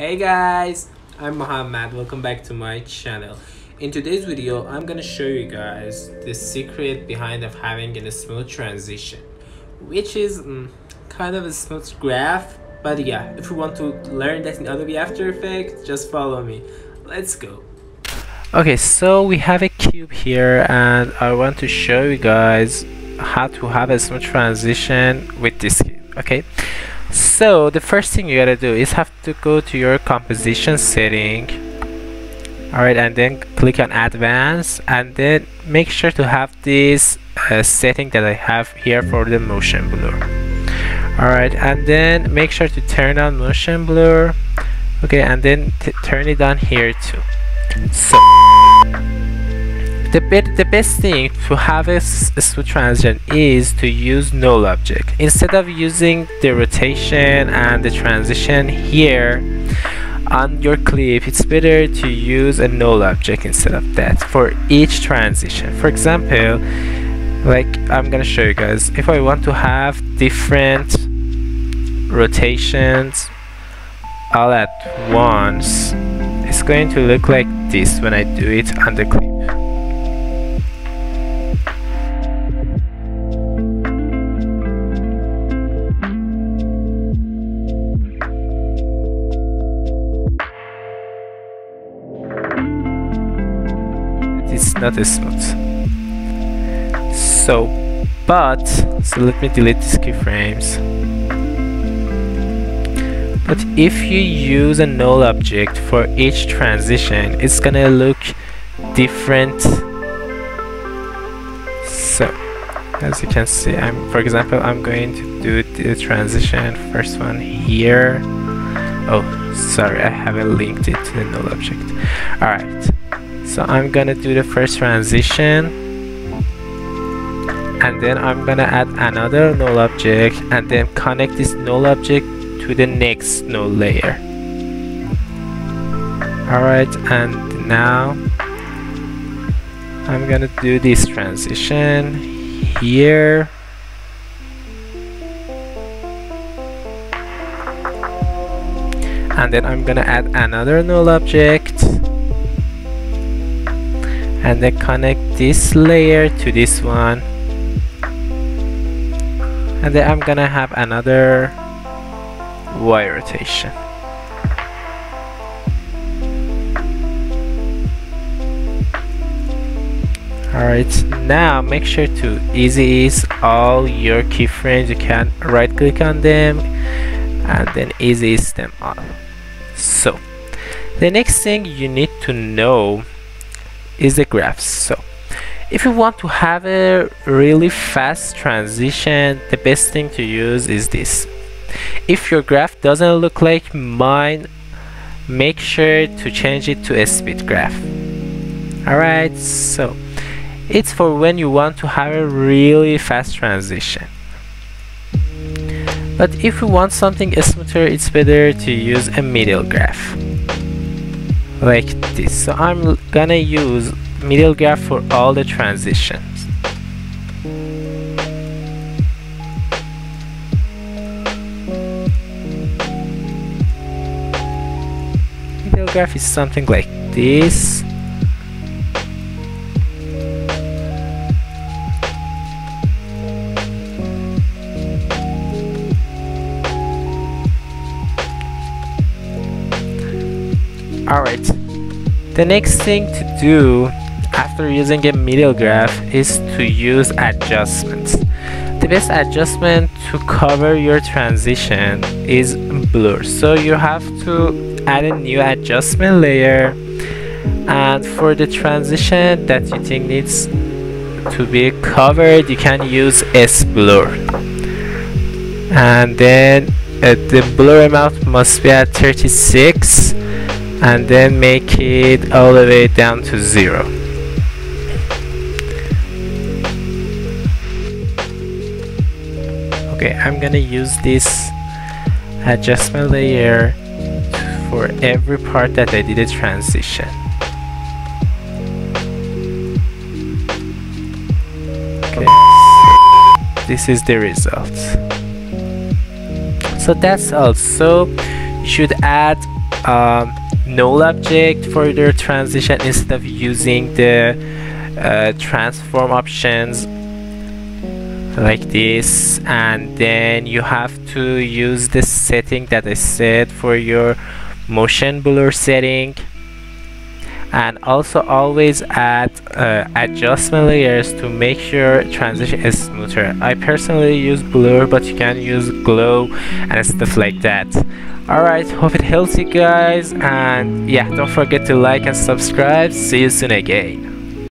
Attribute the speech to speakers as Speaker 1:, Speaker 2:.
Speaker 1: Hey guys, I'm Muhammad. Welcome back to my channel. In today's video, I'm gonna show you guys the secret behind of having a smooth transition, which is mm, kind of a smooth graph. But yeah, if you want to learn that in Adobe After Effects, just follow me. Let's go. Okay, so we have a cube here and I want to show you guys how to have a smooth transition with this cube, okay? So the first thing you gotta do is have to go to your composition setting. Alright and then click on advanced and then make sure to have this uh, setting that I have here for the motion blur. Alright and then make sure to turn on motion blur. Okay and then turn it on here too. So the, be the best thing to have a, a smooth transition is to use null object. Instead of using the rotation and the transition here on your clip it's better to use a null object instead of that for each transition. For example like I'm gonna show you guys. If I want to have different rotations all at once it's going to look like this when I do it on the clip it's not as smooth. So but so let me delete these keyframes. But if you use a null object for each transition it's gonna look different. So as you can see I'm for example I'm going to do the transition first one here. Oh sorry I haven't linked it to the null object. Alright so I'm gonna do the first transition. And then I'm gonna add another null object and then connect this null object to the next null layer. Alright and now I'm gonna do this transition here. And then I'm gonna add another null object and then connect this layer to this one and then I'm gonna have another Y rotation Alright, now make sure to easy ease all your keyframes. You can right click on them and then easy ease them all. So, the next thing you need to know is the graphs. So if you want to have a really fast transition, the best thing to use is this. If your graph doesn't look like mine, make sure to change it to a speed graph. Alright, so it's for when you want to have a really fast transition. But if you want something smoother, it's better to use a middle graph like this so I'm gonna use middle graph for all the transitions. Middle graph is something like this Alright, the next thing to do after using a middle graph is to use adjustments. The best adjustment to cover your transition is blur. So you have to add a new adjustment layer and for the transition that you think needs to be covered you can use S blur and then uh, the blur amount must be at 36 and then make it all the way down to zero. Okay I'm gonna use this adjustment layer for every part that I did a transition. Okay this is the result. So that's all. So you should add um, null object for your transition instead of using the uh, transform options like this. And then you have to use the setting that I set for your motion blur setting and also always add uh, adjustment layers to make sure transition is smoother. I personally use blur but you can use glow and stuff like that. Alright hope it helps you guys and yeah don't forget to like and subscribe. See you soon again